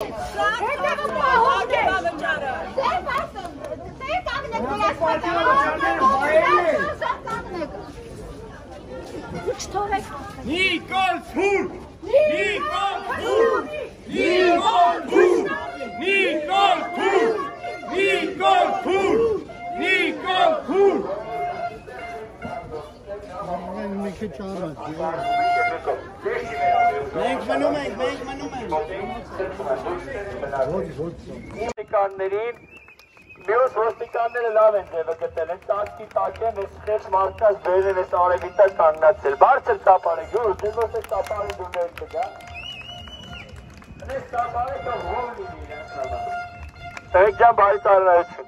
Հետևը պահող է։ Ձեր ասում, ձեր կանգնեք մեր ասպատը։ Չթողեք։ Նիկոլ Ֆուր! Նիկոլ Ֆուր! Նիկոլ Ֆուր! Նիկոլ Ֆուր! Նիկոլ Ֆուր! Նիկոլ Ֆուր! Մի քիչ առաջ։ Մենք մնում ենք, մենք մնում ենք։ ոստիկաններին մյուս ոստիկանները լավ են ձևը գտել են տանքի տակ են այս խեղճ մարդկանց բերել են այս արևիտա կանգնացել բարձր տապարը ջուր դու ոչ է տապարը դու ներ կգա այս տապարը կա հոլ լինի իրենց համար Տեք ջան բարի տարօրություն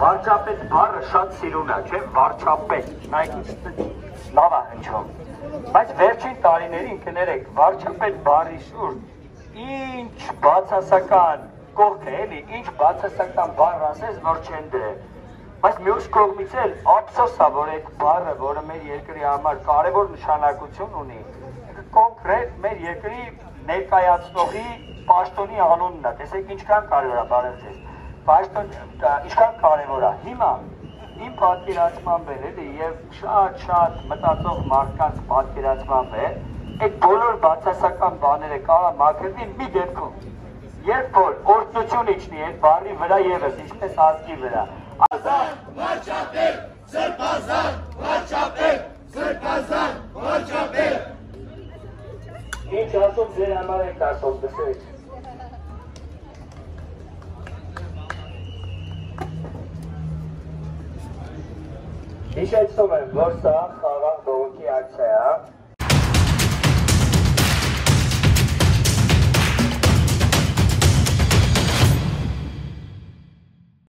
վարչապետ բառը շատ սիրուն է, չէ՞, վարչապետ։ ինչ լավ է հնչում։ Բայց վերջին տարիներին կներեք, վարչապետ բառի շուրջ ինչ բացասական կողք է, էլի, ինչ բացասական բառ ասես, որ չեն դրել։ Բայց մյուս կողմից էլ ափսոս է, որ այդ բառը, որը մեր երկրի համար կարևոր նշանակություն ունի, կոնկրետ մեր երկրի ներկայացնողի պաշտոնի անունն է։ Տեսեք ինչքան կարևոր է բարև Պաշտոն ինչքան կարևոր է։ Հիմա իմ պատկերացմամբ էլ էլի եւ շատ-շատ մտածող մարդկանց պատկերացմամբ է այդ բոլոր բացասական բաները կարա մաքրվի մի դեպքում։ Երբ որ օրհնություն իջնի այդ բարի վրա եւս, ինչպես ազգի վրա, ազատ վարչապետ, սրբազան վարչապետ, սրբազան վարչապետ Ինչ ասում ձեր համար եք ասում, դսեք։ ისეთ რომ ბორსა ხალხ დოუკი აჩაა